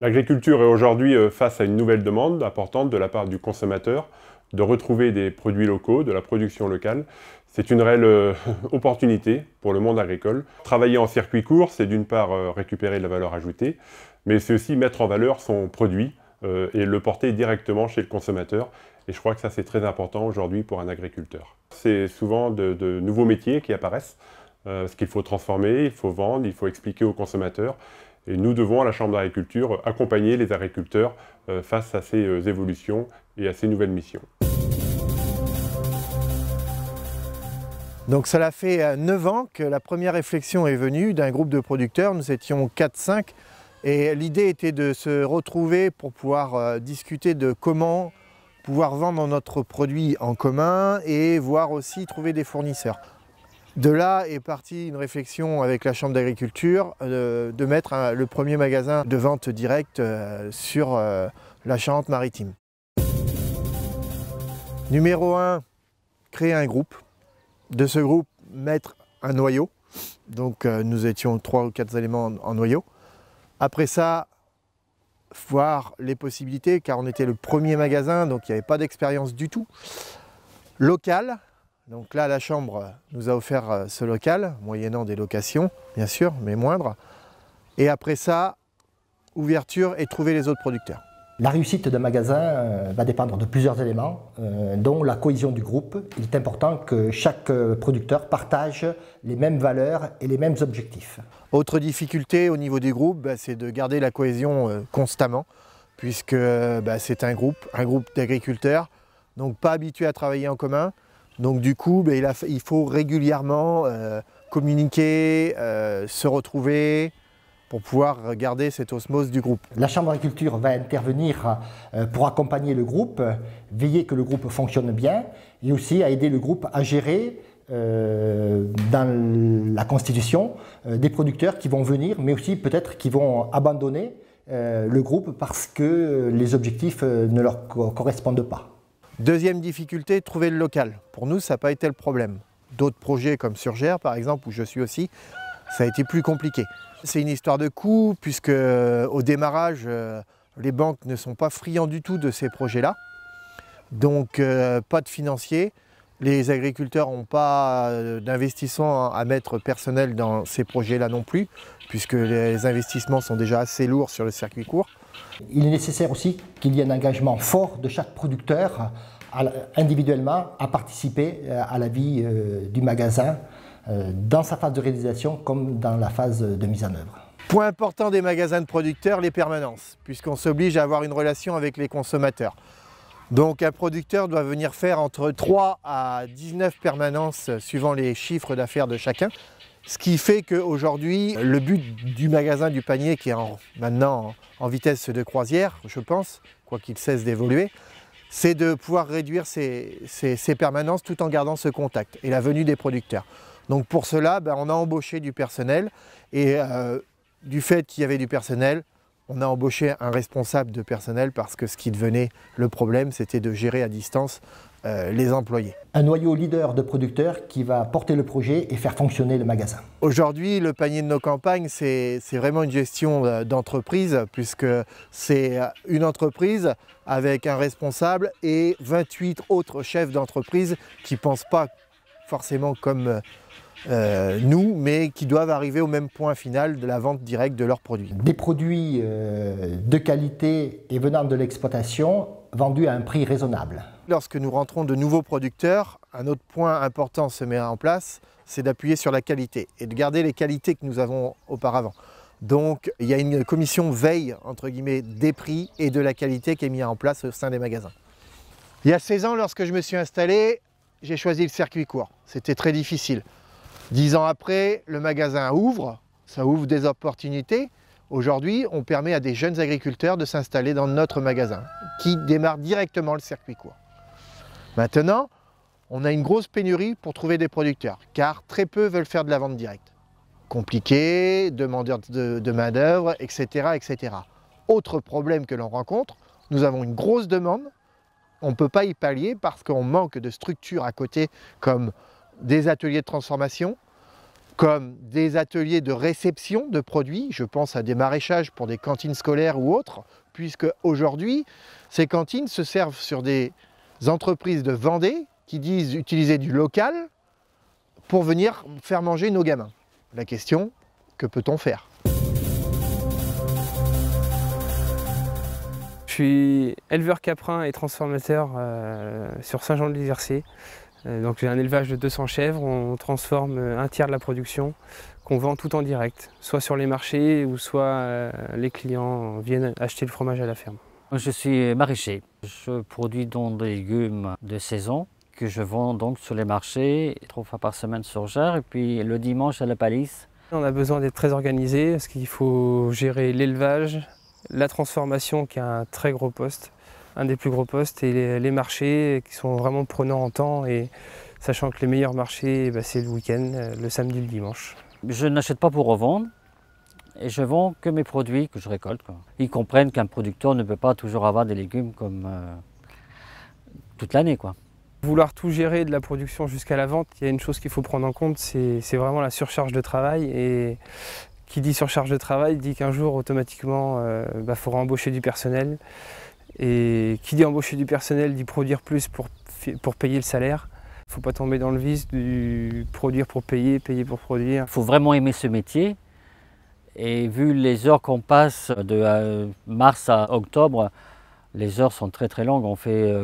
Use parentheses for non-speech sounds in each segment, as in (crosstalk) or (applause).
L'agriculture est aujourd'hui euh, face à une nouvelle demande importante de la part du consommateur de retrouver des produits locaux, de la production locale. C'est une réelle euh, (laughs) opportunité pour le monde agricole. Travailler en circuit court, c'est d'une part euh, récupérer de la valeur ajoutée, mais c'est aussi mettre en valeur son produit et le porter directement chez le consommateur. Et je crois que ça, c'est très important aujourd'hui pour un agriculteur. C'est souvent de, nouveaux métiers qui apparaissent, ce qu'il faut transformer, il faut vendre, il faut expliquer aux consommateurs. Et nous devons, à la Chambre d'agriculture, accompagner les agriculteurs euh, face à ces euh, évolutions et à ces nouvelles missions. Donc cela fait 9 euh, ans que la première réflexion est venue d'un groupe de producteurs, nous étions 4-5, et l'idée était de se retrouver pour pouvoir discuter de comment pouvoir vendre notre produit en commun et voir aussi trouver des fournisseurs. De là est partie une réflexion avec la Chambre d'agriculture euh, de mettre le premier magasin de vente directe euh, sur euh, la Charente-Maritime. Numéro 1, créer un groupe. De ce groupe, mettre un noyau. Donc nous étions trois ou quatre éléments en noyau. Après ça, voir les possibilités, car on était le premier magasin, donc il n'y avait pas d'expérience du tout. Local, donc là, la Chambre nous a offert euh, ce local, moyennant des locations, bien sûr, mais moindres. Et après ça, ouverture et trouver les autres producteurs. La réussite d'un magasin euh, va dépendre de plusieurs éléments, euh, dont la cohésion du groupe. Il est important que chaque producteur partage les mêmes valeurs et les mêmes objectifs. Autre difficulté au niveau du groupe, bah, c'est de garder la cohésion constamment, puisque bah, c'est un groupe, un groupe d'agriculteurs, donc pas habitué à travailler en commun. Donc du coup, ben, il, faut régulièrement euh, communiquer, euh, se retrouver pour pouvoir garder cette osmose du groupe. La Chambre d'agriculture va intervenir euh, pour accompagner le groupe, veiller que le groupe fonctionne bien et aussi à aider le groupe à gérer dans la constitution des producteurs qui vont venir, mais aussi peut-être qui vont abandonner le groupe parce que les objectifs ne leur correspondent pas. Deuxième difficulté, trouver le local. Pour nous, ça n'a pas été le problème. D'autres projets comme Surgère, par exemple, où je suis aussi, ça a été plus compliqué. C'est une histoire de coût, puisque euh, au démarrage, euh, les banques ne sont pas friands du tout de ces projets-là. Donc, euh, pas de financiers. Les agriculteurs n'ont pas d'investissement à mettre personnel dans ces projets-là non plus, puisque les investissements sont déjà assez lourds sur le circuit court. Il est nécessaire aussi qu'il y ait un engagement fort de chaque producteur individuellement à participer euh, à la vie euh, du magasin euh, dans sa phase de réalisation comme dans la phase de mise en œuvre. Point important des magasins de producteurs, les permanences, puisqu'on s'oblige à avoir une relation avec les consommateurs. Donc un producteur doit venir faire entre 3 à 19 permanences suivant les chiffres d'affaires de chacun. Ce qui fait qu'aujourd'hui, le but du magasin du panier, qui est maintenant en, vitesse de croisière, je pense, quoi qu'il cesse d'évoluer, c'est de pouvoir réduire ces, permanences tout en gardant ce contact et la venue des producteurs. Donc pour cela, ben, on a embauché du personnel et euh, du fait qu'il y avait du personnel, on a embauché un responsable de personnel parce que ce qui devenait le problème, c'était de gérer à distance euh, les employés. Un noyau leader de producteurs qui va porter le projet et faire fonctionner le magasin. Aujourd'hui, le panier de nos campagnes, c'est vraiment une gestion euh, d'entreprise puisque c'est euh, une entreprise avec un responsable et 28 autres chefs d'entreprise qui ne pensent pas forcément comme euh, nous, mais qui doivent arriver au même point final de la vente directe de leurs produits. Des produits euh, de qualité et venant de l'exploitation vendus à un prix raisonnable. Lorsque nous rentrons de nouveaux producteurs, un autre point important se met en place, c'est d'appuyer sur la qualité et de garder les qualités que nous avons auparavant. Donc il y a une commission veille entre guillemets des prix et de la qualité qui est mise en place au sein des magasins. Il y a 16 ans, lorsque je me suis installé, j'ai choisi le circuit court. C'était très difficile. Dix ans après, le magasin ouvre, ça ouvre des opportunités. Aujourd'hui, on permet à des jeunes agriculteurs de s'installer dans notre magasin, qui démarre directement le circuit court. Maintenant, on a une grosse pénurie pour trouver des producteurs, car très peu veulent faire de la vente directe. Compliqué, demandeurs de, main-d'œuvre, etc., etc. Autre problème que l'on rencontre, nous avons une grosse demande. On ne peut pas y pallier parce qu'on manque de structures à côté comme des ateliers de transformation, comme des ateliers de réception de produits, je pense à des maraîchages pour des cantines scolaires ou autres, puisque aujourd'hui, ces cantines se servent sur des entreprises de Vendée qui disent utiliser du local pour venir faire manger nos gamins. La question, que peut-on faire? Je suis éleveur caprin et transformateur euh, sur Saint-Jean-de-Lizercé. Euh, donc j'ai un élevage de 200 chèvres, on transforme euh, un tiers de la production qu'on vend tout en direct, soit sur les marchés ou soit euh, les clients viennent acheter le fromage à la ferme. Je suis maraîcher. Je produis donc des légumes de saison que je vends donc sur les marchés trois fois par semaine sur Gère et puis le dimanche à la palisse. On a besoin d'être très organisé parce qu'il faut gérer l'élevage, la transformation qui a un très gros poste, un des plus gros postes, et les, marchés qui sont vraiment prenants en temps, et sachant que les meilleurs marchés, bah, c'est le week-end, euh, le samedi, le dimanche. Je n'achète pas pour revendre, et je vends que mes produits que je récolte. Ils comprennent qu'un producteur ne peut pas toujours avoir des légumes comme euh, toute l'année. quoi. Vouloir tout gérer de la production jusqu'à la vente, il y a une chose qu'il faut prendre en compte, c'est vraiment la surcharge de travail. Et qui dit surcharge de travail dit qu'un jour, automatiquement, il euh, bah, faudra embaucher du personnel. Et qui dit embaucher du personnel dit produire plus pour, pour payer le salaire. Il ne faut pas tomber dans le vice du produire pour payer, payer pour produire. Il faut vraiment aimer ce métier. Et vu les heures qu'on passe de euh, mars à octobre, les heures sont très très longues. On fait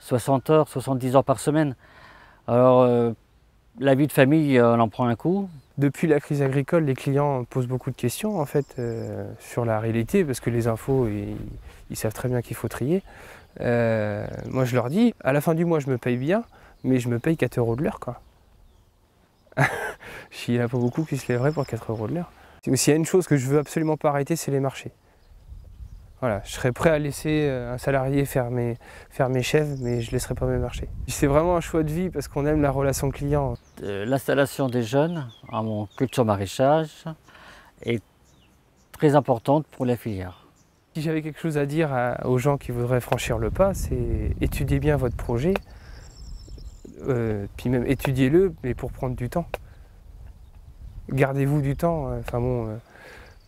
60 euh, heures, 70 heures par semaine. Alors euh, la vie de famille, on en prend un coup. Depuis la crise agricole, les clients posent beaucoup de questions en fait sur la réalité parce que les infos, ils savent très bien qu'il faut trier. Euh, moi, je leur dis, à la fin du mois, je me paye bien, mais je me paye 4 euros de l'heure. quoi. (laughs) Il n'y en a pas beaucoup qui se lèveraient pour 4 euros de l'heure. S'il y a une chose que je veux absolument pas arrêter, c'est les marchés. Voilà, je serais prêt à laisser euh, un salarié faire mes, faire mes chefs, mais je ne laisserai pas mes marchés. C'est vraiment un choix de vie parce qu'on aime la relation client. Euh, l'installation des jeunes à mon culture maraîchage est très importante pour la filière. Si j'avais quelque chose à dire aux gens qui voudraient franchir le pas, c'est étudiez bien votre projet, euh, puis même étudiez-le, mais pour prendre du temps. Gardez-vous du temps. Enfin bon, euh,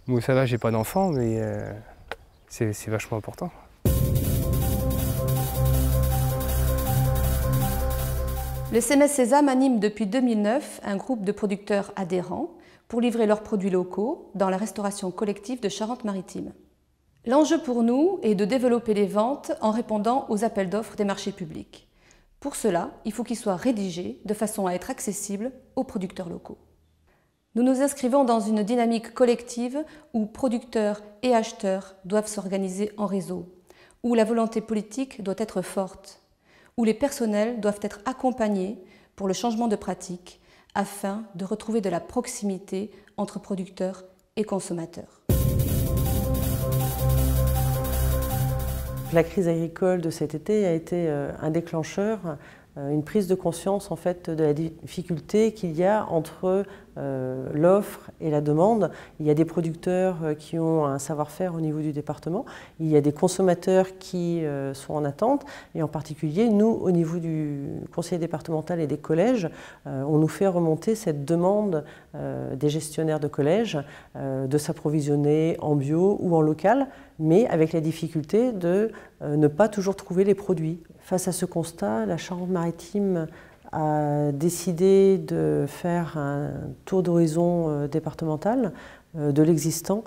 moi ça va, j'ai pas d'enfant, mais c'est vachement important. Le CMS Sésame anime depuis 2009 un groupe de producteurs adhérents pour livrer leurs produits locaux dans la restauration collective de Charente-Maritime. L'enjeu pour nous est de développer les ventes en répondant aux appels d'offres des marchés publics. Pour cela, il faut qu'ils soient rédigés de façon à être accessibles aux producteurs locaux. Nous nous inscrivons dans une dynamique collective où producteurs et acheteurs doivent s'organiser en réseau, où la volonté politique doit être forte, où les personnels doivent être accompagnés pour le changement de pratique afin de retrouver de la proximité entre producteurs et consommateurs. La crise agricole de cet été a été euh, un déclencheur, euh, une prise de conscience en fait de la difficulté qu'il y a entre l'offre et la demande. Il y a des producteurs euh, qui ont un savoir-faire au niveau du département, il y a des consommateurs qui euh, sont en attente, et en particulier, nous, au niveau du conseil départemental et des collèges, on nous fait remonter cette demande des gestionnaires de collèges de s'approvisionner en bio ou en local, mais avec la difficulté de ne pas toujours trouver les produits. Face à ce constat, la Charente-Maritime a décidé de faire un tour d'horizon euh, départemental euh, de l'existant,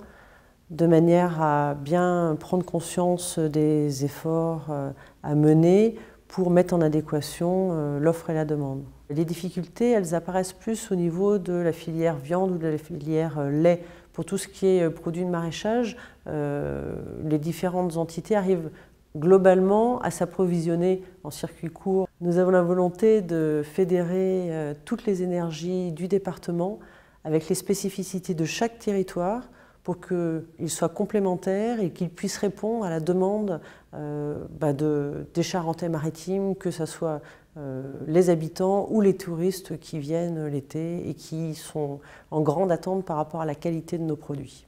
de manière à bien prendre conscience des efforts euh, à mener pour mettre en adéquation l'offre et la demande. Les difficultés, elles apparaissent plus au niveau de la filière viande ou de la filière lait. Pour tout ce qui est produit de maraîchage, les différentes entités arrivent globalement à s'approvisionner en circuit court. Nous avons la volonté de fédérer euh, toutes les énergies du département avec les spécificités de chaque territoire pour qu'ils soient complémentaires et qu'ils puissent répondre à la demande euh, bah, des Charentais maritimes, que ce soit euh, les habitants ou les touristes qui viennent l'été et qui sont en grande attente par rapport à la qualité de nos produits.